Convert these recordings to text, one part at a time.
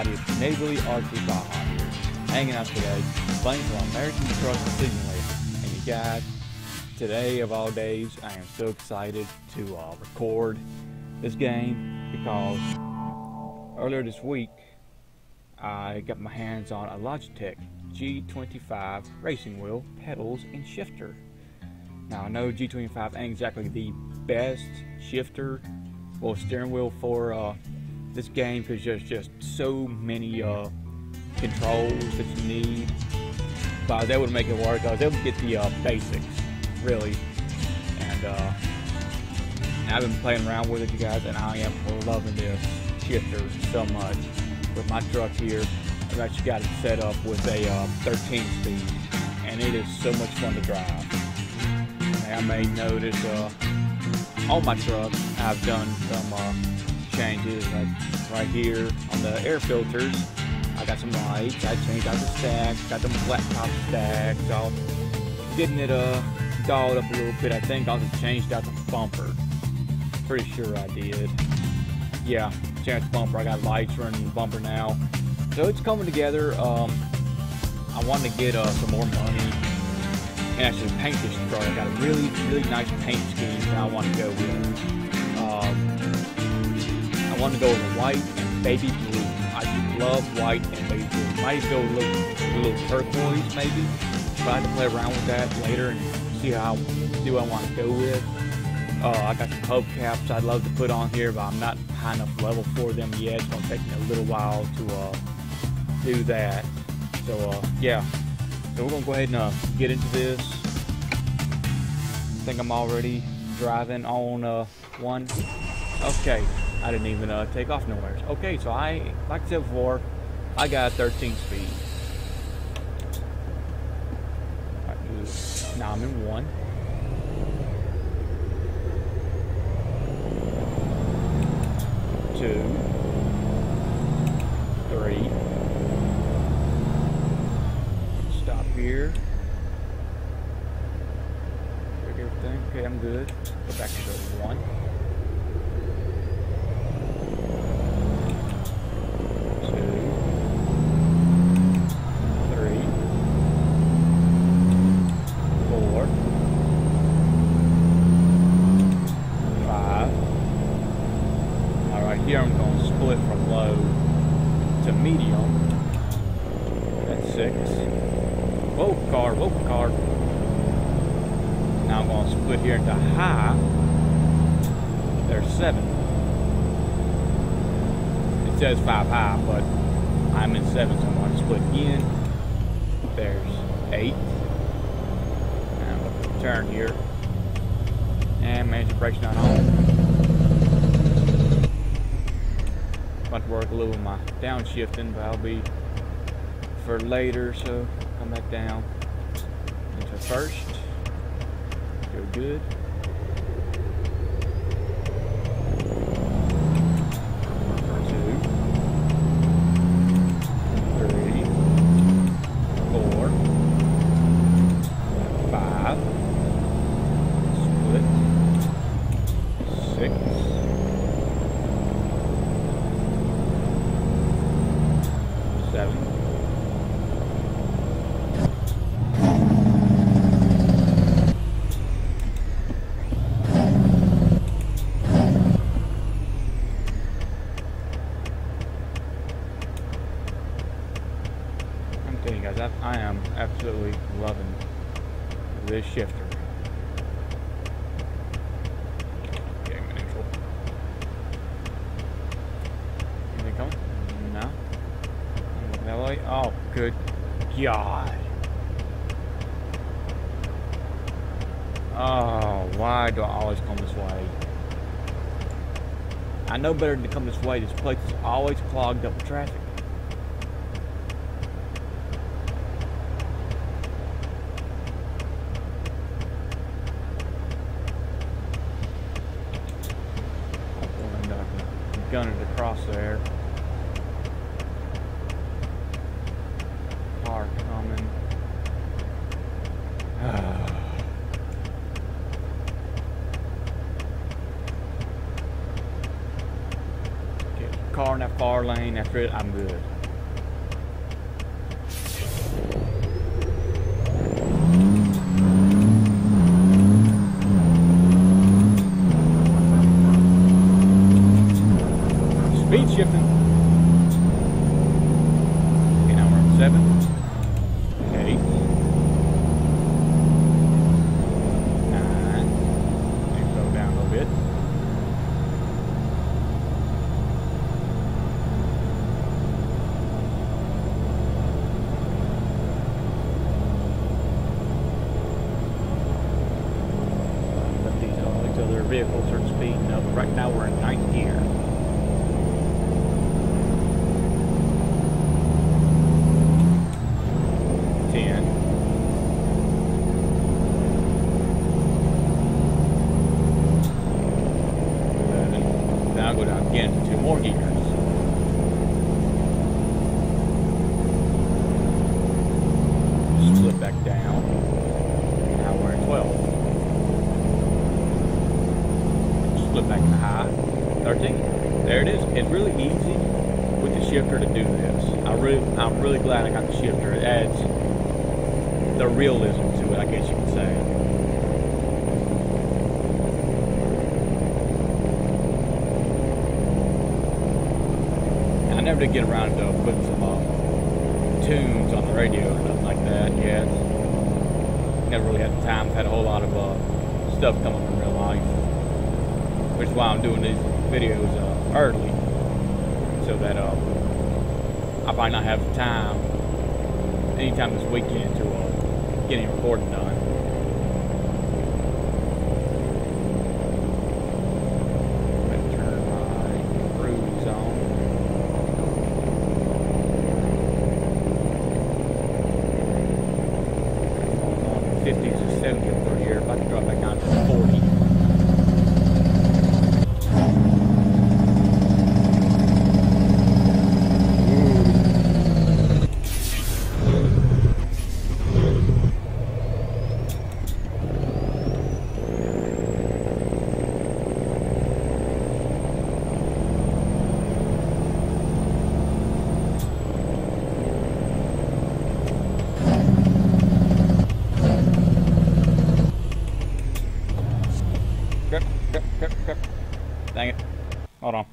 everybody? It's Neighborly RT Baha here, hanging out today, playing some American Truck Simulator. And you guys, today of all days, I am so excited to uh, record this game because earlier this week, I got my hands on a Logitech G25 racing wheel, pedals, and shifter. Now I know G25 ain't exactly the best shifter or steering wheel for uh, this game because there's just so many uh, controls that you need. But able to make it work. I was able to get the uh, basics, really. And, uh, I've been playing around with it, you guys, and I am loving this shifter so much. With my truck here, I've actually got it set up with a uh, 13 speed, and it is so much fun to drive. And I may notice uh, on my truck, I've done some uh, changes like right here on the air filters. I got some lights. I changed out the stacks. Got them flat top stacks. So getting it uh dolled up a little bit. I think I also changed out the bumper. Pretty sure I did. Yeah, changed the bumper. I got lights running the bumper now. So it's coming together. Um, I wanted to get uh, some more money and actually paint this truck. I got a really, really nice paint scheme that I want to go with. Um, want to go with white and baby blue. I do love white and baby blue. Might go a little, a little turquoise maybe. Try to play around with that later and see how see what I want to go with. Uh, I got some hubcaps I'd love to put on here, but I'm not high enough level for them yet. It's gonna take me a little while to uh, do that. So uh, yeah, so we're gonna go ahead and uh, get into this. I think I'm already driving on uh, one. Okay, I didn't even uh, take off nowhere. Okay, so I, like I said before, I got 13 speed. Now I'm in one. Two. Three. Stop here. Check everything. Okay, I'm good. Go back to one. here I'm going to split from low to medium. That's six. Whoa, car, whoa, car. Now I'm going to split here into high. There's seven. It says five high, but I'm in seven, so I'm going to split in. There's eight. And turn here. And manage the brakes not on. about to work a little with my downshifting, but I'll be for later, so come back down into first. Go good. telling you guys, I, I am absolutely loving this shifter. Okay, I'm neutral. Anything coming? No. I'm looking that way. Oh, good God. Oh, why do I always come this way? I know better than to come this way. This place is always clogged up with traffic. gunning across there. Car coming. Get car in that far lane. After it, I'm good. Speed shifting. Okay, now we're at seven. Eight. Nine. Maybe slow down a little bit. But these, uh, these other vehicles are speeding up. Right now we're in ninth gear. Ten. Eleven. Now go down again to two more gears. Slip back down. Now we're at twelve. Slip back to high. Thirteen. There it is. It's really easy with the shifter to do this. I really, I'm really glad I got the shifter. It adds the realism to it, I guess you could say. I never did get around to putting some uh, tunes on the radio or nothing like that yet. Never really had the time. I've had a whole lot of uh, stuff come up in real life, which is why I'm doing these videos uh, early, so that uh, I might not have time anytime this weekend to uh, get any recording done. Better turn my cruise on. On 50s or 70s per year, if I can drop back down to 40. Grip, grip, grip, grip. Dang it. Hold on.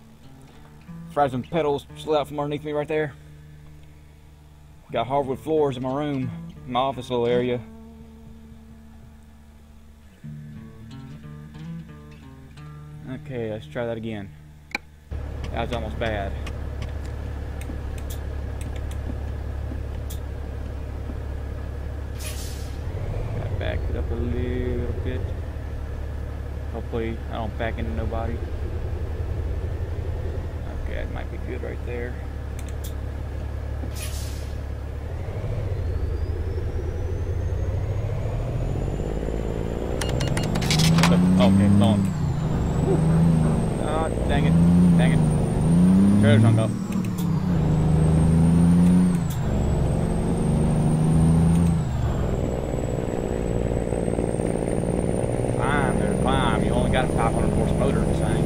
Fry some pedals slid out from underneath me right there. Got hardwood floors in my room, my office little area. Okay, let's try that again. That was almost bad. Back it up a little bit. Hopefully I don't back into nobody. That might be good right there. Okay, long. Ah, dang it. Dang it. Trailer's hung up. Climb, there's climb. You only got a 500 horse motor this thing.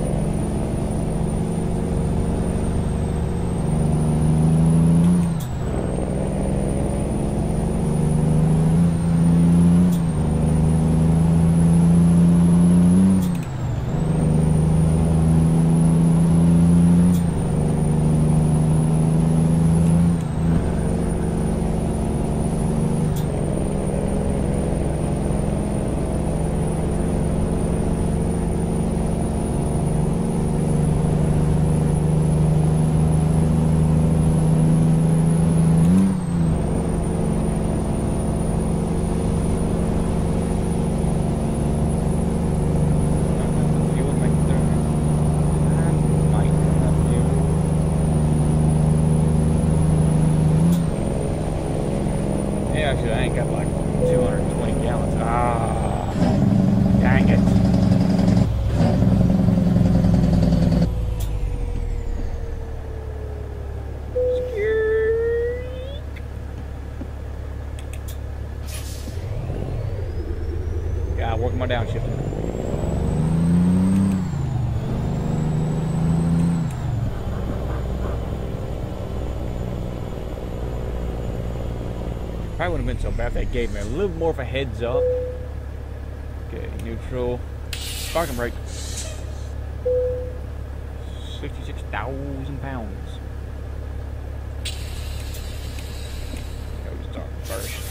Fuel make it through. I might have fuel. Yeah, actually, I ain't got like 220 gallons. Ah, dang it. Yeah, working my downshift. Probably wouldn't have been so bad if they gave me a little more of a heads up. Okay, neutral. Parking brake. 66,000 pounds. Go start first.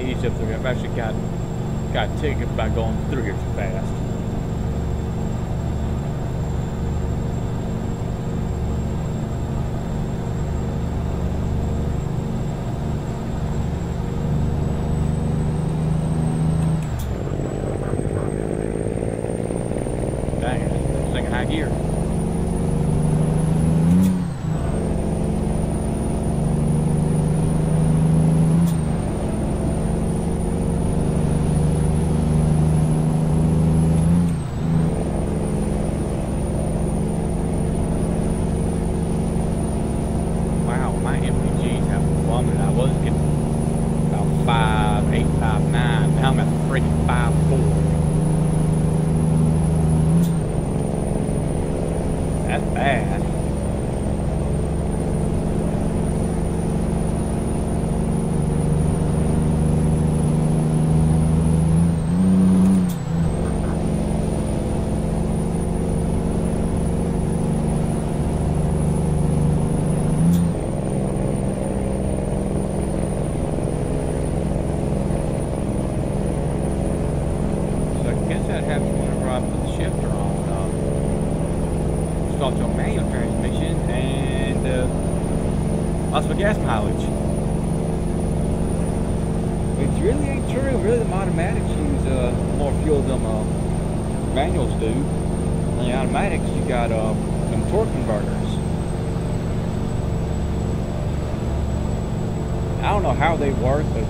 Ease up through. I've actually got got a ticket by going through here too fast. Dang, this thing in high gear. Wow, my MPGs have plummeted. I was getting about five, nine. Now I'm at freaking five, four. That's bad. So I guess that happens whenever I put the shifter on. Um, start to a manual transmission and uh, lost my gas mileage. Which really ain't true. Really, the automatics use uh, more fuel than uh, manuals do. And the automatics, you got uh, some torque converters. I don't know how they work, but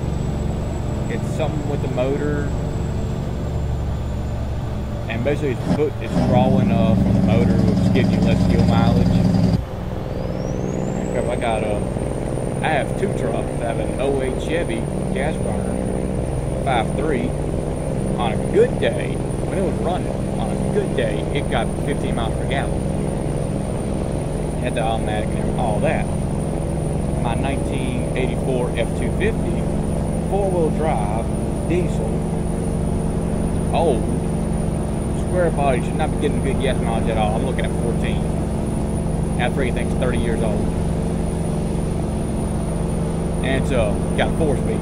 it's something with the motor basically it's put it's drawing uh, from the motor, which gives you less fuel mileage. I got a, I have two trucks. I have an 08 Chevy gas burner, 5.3. On a good day, when it was running, on a good day, it got 15 miles per gallon. Had the automatic and all that. My 1984 F250, four-wheel drive, diesel, old, body should not be getting good gas mileage at all. I'm looking at 14. That freaking thing's 30 years old. And it's uh, got four speed.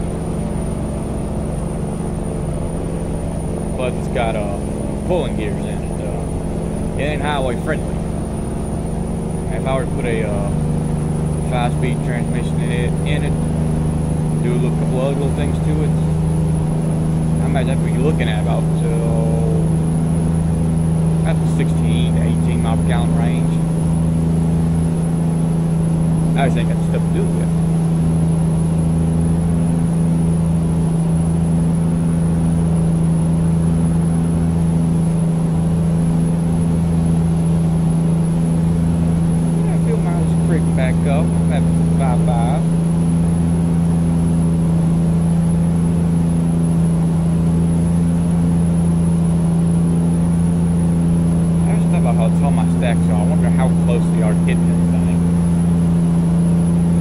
But it's got uh, pulling gears in it. Uh, it ain't highway friendly. If I were to put a uh, five speed transmission in it, in it, do a couple other little things to it, I imagine I'd be looking at about about 16 to 18 mile per gallon range. I just ain't got stuff to do with it. Yeah, fuel mileage is creeping back up. I'm at 5.5. I just thought about how tall my stacks are. I wonder how close they are to hitting this thing.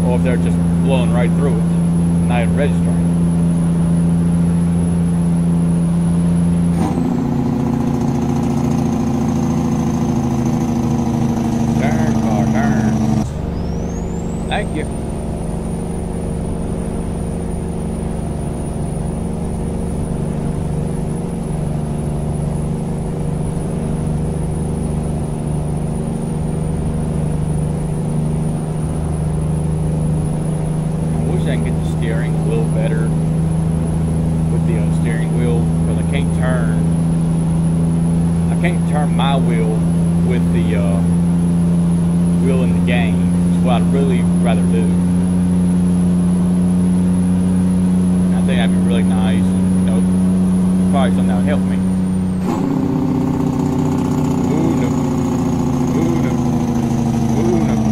Or if they're just blowing right through it, not even registering. Darn car, darn. Thank you. I wish I could get the steering a little better with the uh, steering wheel because I can't turn. I can't turn my wheel with the uh, wheel in the game. It's what I'd really rather do. I think that'd be really nice. You know, probably something that would help me. Ooh no. Ooh no. Ooh no.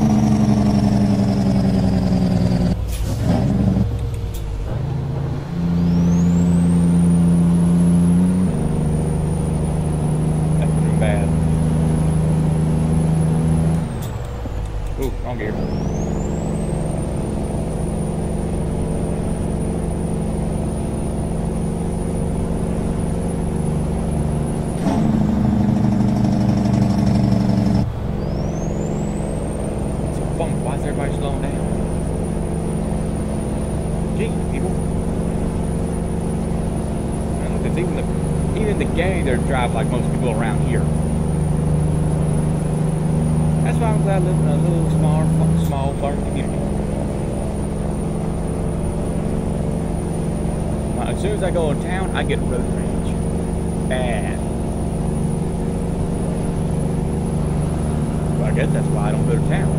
the game, they drive like most people around here. That's why I'm glad I live in a little small, small farming community. As soon as I go in town, I get road rage. Bad. Well, I guess that's why I don't go to town.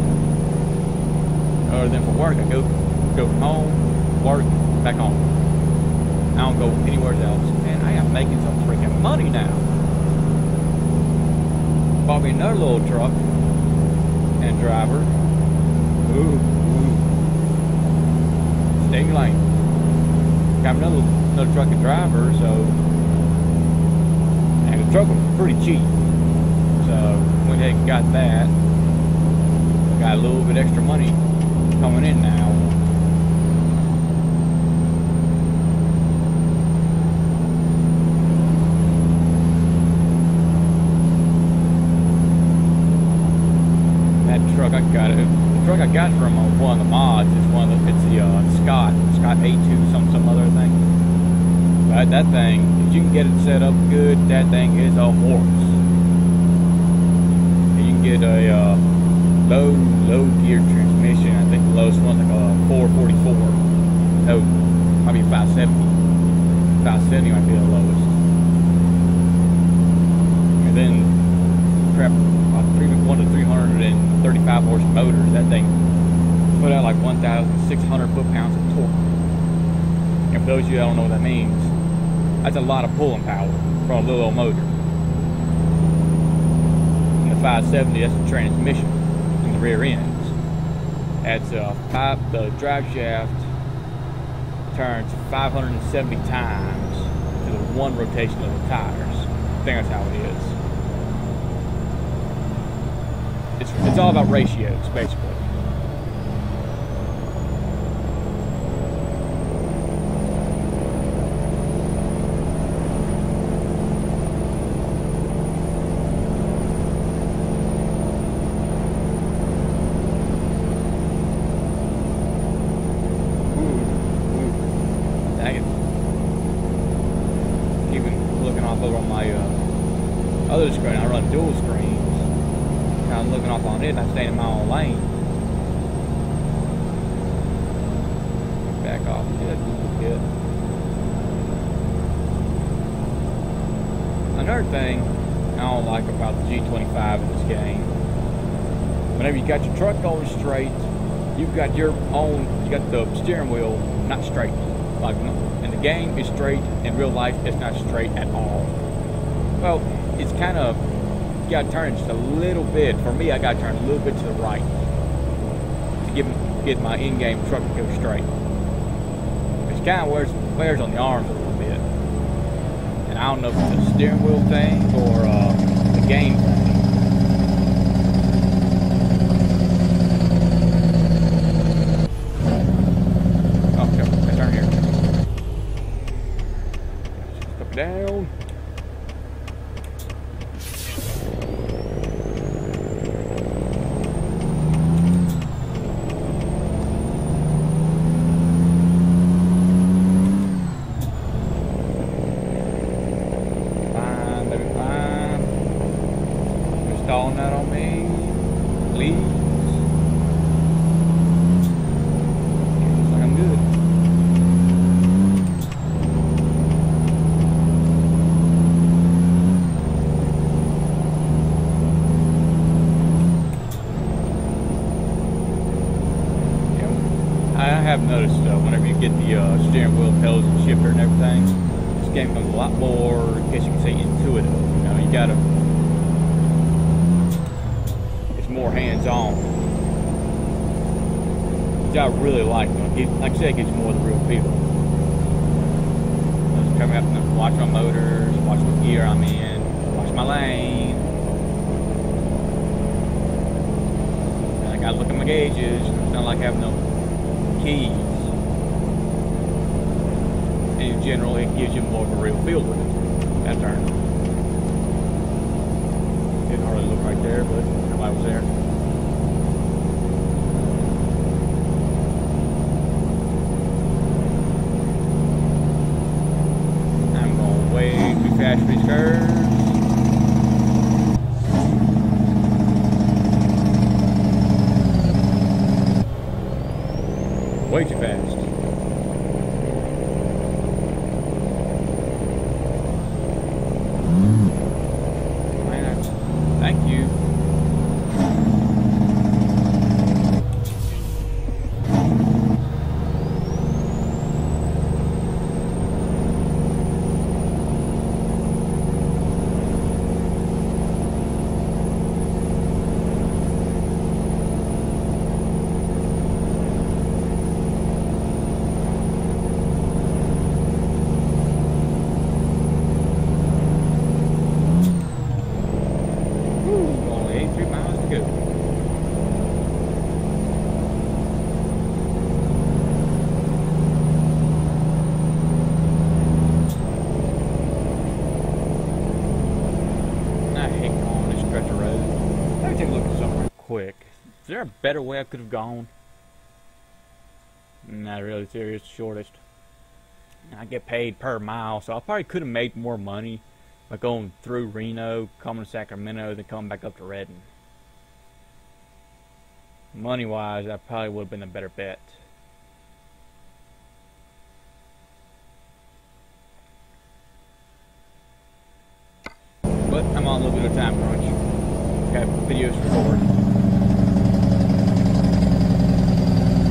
Other than for work, I go go from home, work, back home. I don't go anywhere else. Man, I am making some freaking money now. Bought me another little truck and driver. Ooh, ooh. Stay lane. Got another another truck and driver, so and the truck was pretty cheap. So went ahead and got that. Got a little bit extra money coming in now. That truck I got it. The truck I got from uh, one of the mods is one of the, it's the uh, Scot Scot A2 some some that thing, if you can get it set up good, that thing is a horse. And you can get a uh, low low gear transmission. I think the lowest one's like a 444. Oh, might be 570. 570 might be the lowest. And then crap, about three, one to 335 horse motors. That thing put out like 1,600 foot-pounds of torque. And for those of you that don't know what that means, that's a lot of pulling power for a little old motor. And the 570, that's the transmission in the rear ends. That's uh, five, the drive shaft turns 570 times to the one rotation of the tires. I think that's how it is. It's, it's all about ratios, basically. Uh, other screen. I run dual screens. I'm looking off on it and I'm staying in my own lane. Back off little bit. Another thing I don't like about the G25 in this game, whenever you got your truck going straight, you've got your own, you got the steering wheel not straight. Like in the game, it's straight. In real life, it's not straight at all. Well, it's kind of got to turn just a little bit. For me, I got to turn a little bit to the right to get get my in-game truck to go straight. It's kind of wears wears on the arms a little bit, and I don't know if it's a steering wheel thing or uh, the game thing. Okay, I turn here. Step down. installing that on me, please. Looks like I'm good. I have noticed uh, whenever you get the uh, steering wheel, pedals, and shifter and everything, this game becomes a lot more, I guess you can say, intuitive. You know, you gotta more hands-on. Which I really like. Like I said, it gives more of the real feel. Just come out and watch my motors, watch what gear I'm in, watch my lane. And I gotta look at my gauges. It's not like having no keys. And in general, it gives you more of a real feel with it. That turn. Didn't hardly look right there, but nobody was there. I'm going way too fast for these cars. tires. Way too fast. Man, Thank you. Whew, Only 83 miles to go. I hate going on this stretch of road. Let me take a look at something real quick. Is there a better way I could have gone? Not really serious, shortest. I get paid per mile, so I probably could have made more money by going through Reno, coming to Sacramento, then coming back up to Redding. Money wise, that probably would have been a better bet. But I'm on a little bit of time crunch. Got videos to record. Woohoo. Better,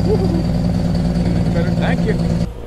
thank you.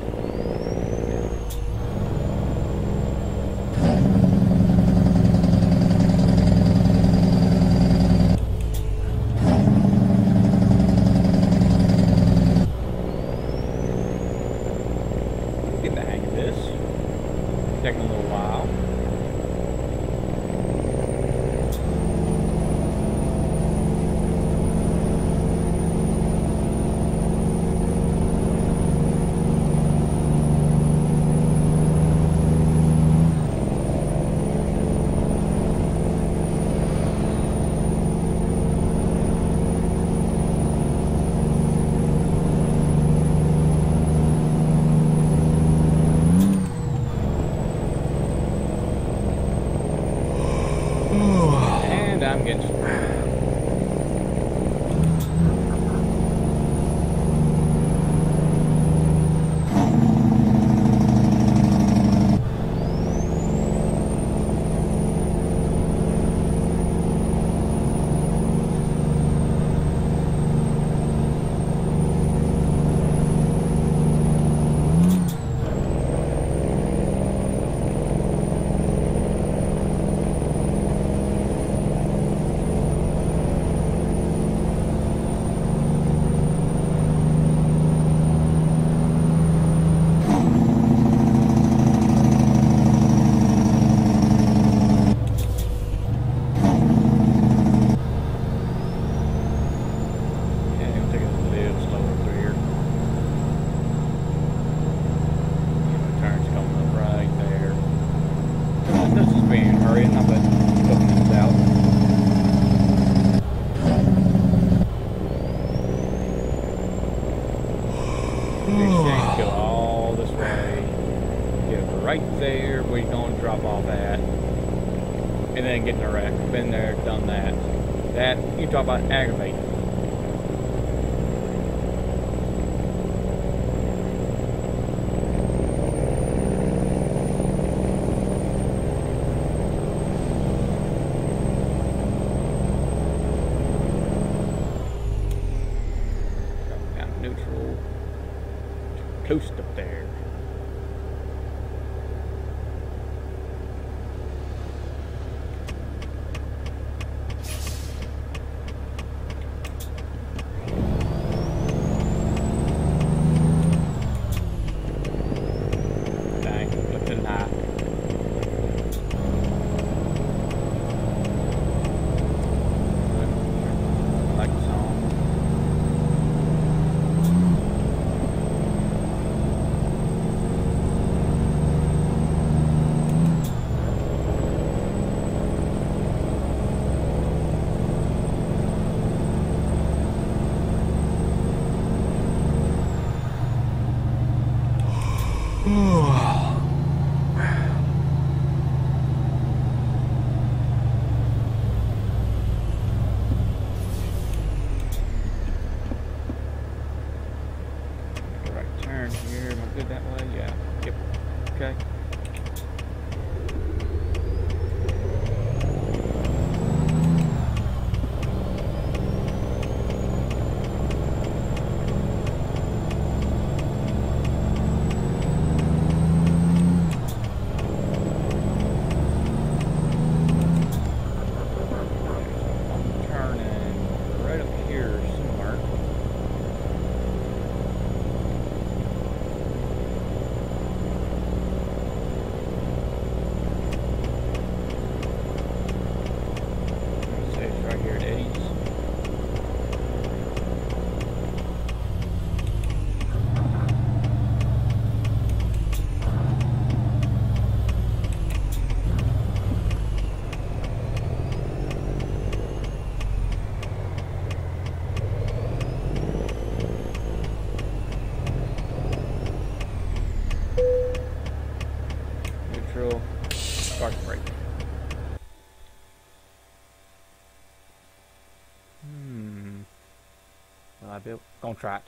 Might be able, gonna try it.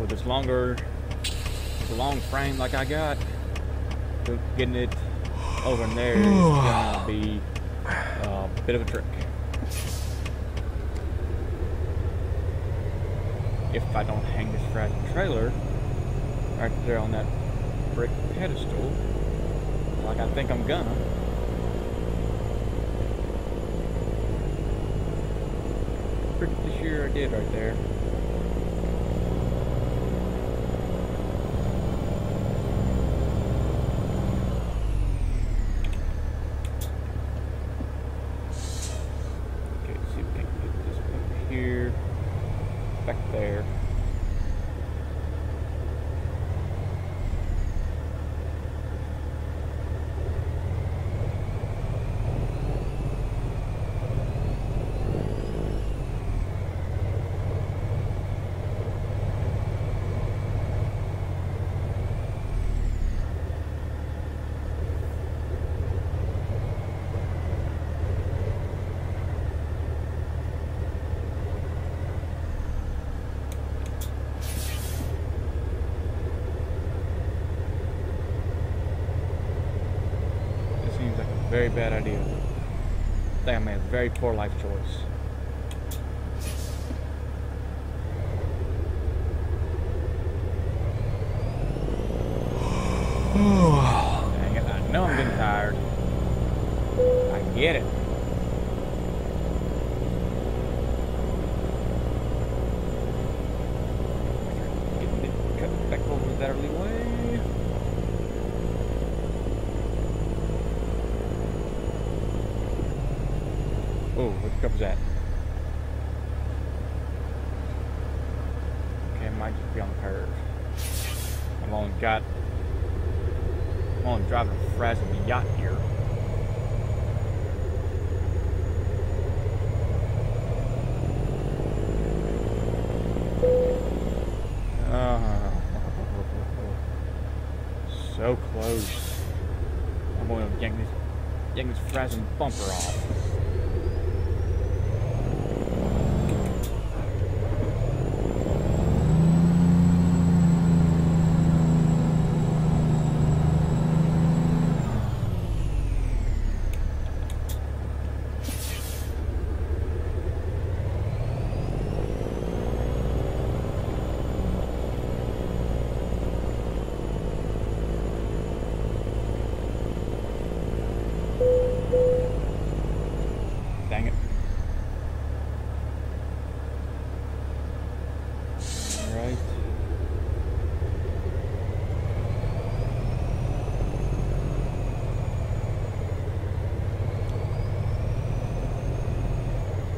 With this longer, long frame like I got, getting it over in there is gonna be a bit of a trick. If I don't hang this fragile trailer right there on that brick pedestal, like I think I'm gonna. Pretty sure I did right there. Okay, see if we can get this up here, back there. This seems like a very bad idea. Made a very poor life choice. Dang it, I know I'm getting tired. I get it. Getting it cut back over that early way. Oh, what cup is that? Okay, it might just be on the curve. I've only got. I'm only driving a frazzled yacht here. Oh, so close. I'm going to yank this, yank this frazzled bumper off. Dang it. Alright.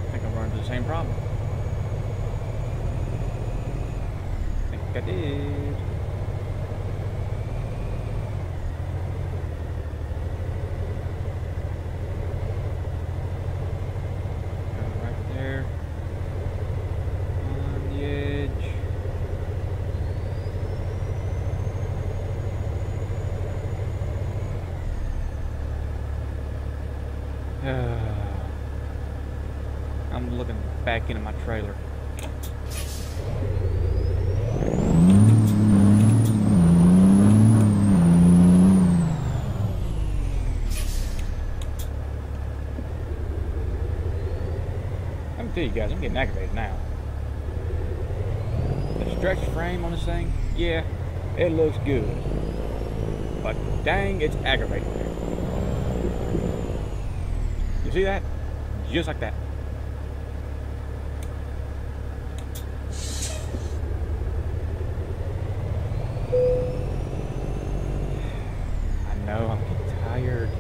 I think I'm running into the same problem. I think I did. Go right there. On the edge. Uh, I'm looking back into my trailer. Me tell you guys, I'm getting aggravated now. The stretch frame on this thing, yeah, it looks good. But dang, it's aggravating. You see that? Just like that. I know, I'm tired.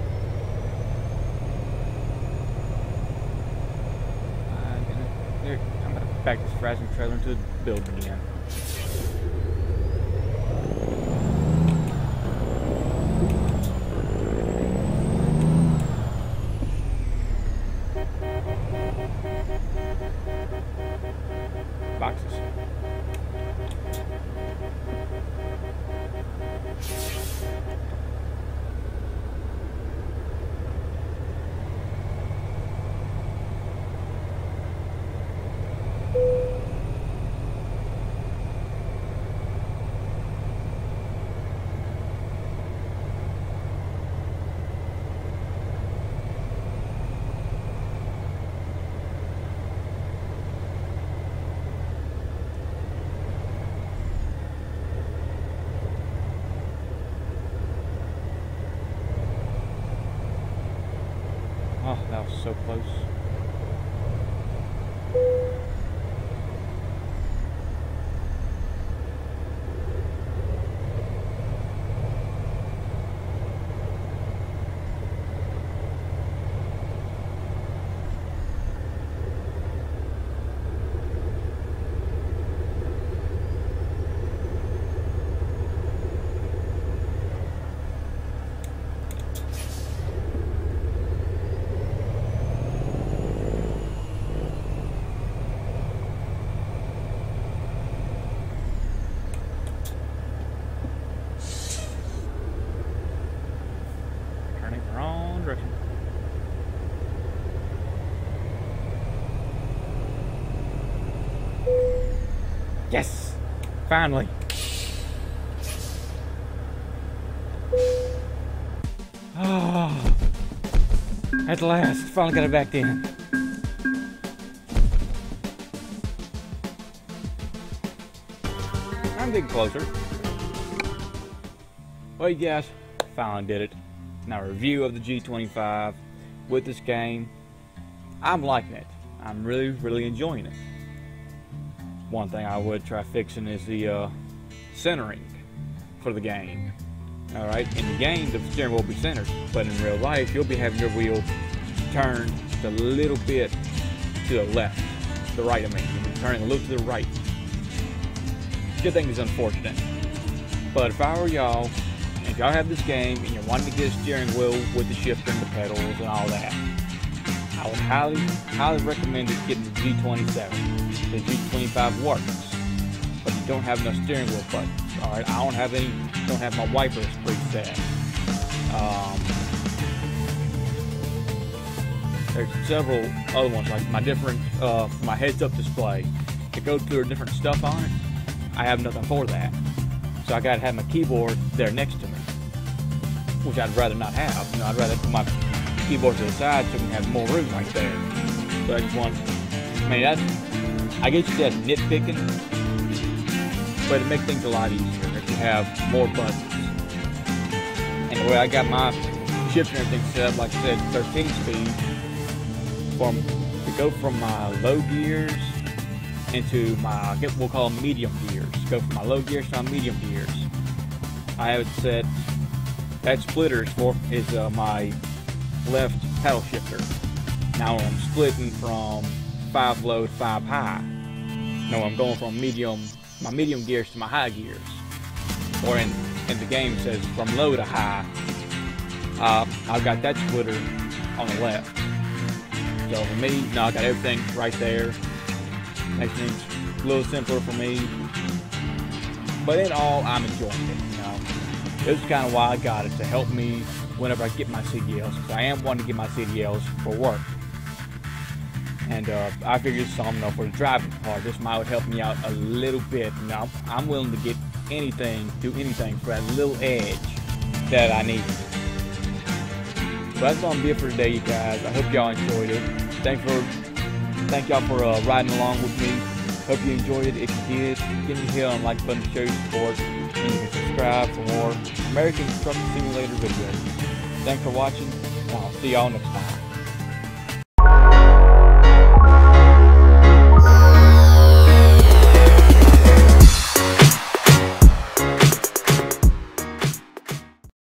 I'm gonna, I'm back this frazzing trailer into the building again. Finally! Oh, ah. at last, finally got it back in. I'm getting closer. Well, yes, finally did it. Now, review of the G25 with this game. I'm liking it. I'm really, really enjoying it. One thing I would try fixing is the uh, centering for the game. Alright, in the game, the steering wheel will be centered, but in real life, you'll be having your wheel turned a little bit to the left. The right, I mean. You'll be turning a little to the right. Good thing is unfortunate. But if I were y'all, if y'all have this game and you're wanting to get a steering wheel with the shifter and the pedals and all that, I would highly, highly recommend it getting the G27. The G25 works, but you don't have enough steering wheel buttons. All right, I don't have any, don't have my wipers preset. Um, there's several other ones like my different, uh, my heads-up display. To go through different stuff on it, I have nothing for that. So I gotta have my keyboard there next to me, which I'd rather not have. You know, I'd rather put my keyboard to the side so we can have more room right there. So I just want, I mean, that's, I guess that's nitpicking, but it makes things a lot easier if you have more buttons. And the way I got my shifter and everything set up, like I said, 13 speed, from to go from my low gears into my, I guess we'll call them medium gears. Go from my low gears to my medium gears. I have it set, that splitter is for, is uh, my left paddle shifter. Now I'm splitting from 5 low to 5 high. No, I'm going from medium, my medium gears to my high gears. Or in, in the game says from low to high. Uh, I've got that splitter on the left. So for me, now I got everything right there. Makes things a little simpler for me. But in all, I'm enjoying it. You know, this is kind of why I got it to help me whenever I get my CDLs. Because I am wanting to get my CDLs for work. And uh, I figured some, you know, for the driving part, this might help me out a little bit. Now, I'm willing to get anything, do anything for that little edge that I need. So that's gonna be it for today, you guys. I hope y'all enjoyed it. Thanks for, thank y'all for uh, riding along with me. Hope you enjoyed it. If you did, give me a hit on like button to show your support, and you can subscribe for more American Truck Simulator videos. Thanks for watching, and I'll see y'all next time.